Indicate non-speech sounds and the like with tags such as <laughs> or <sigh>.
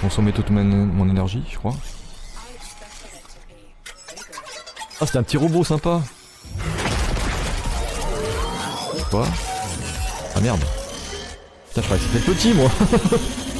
consommé toute mon, mon énergie, je crois. Ah, c'était un petit robot sympa. Quoi Ah merde. Putain, je croyais que c'était petit, moi. <laughs>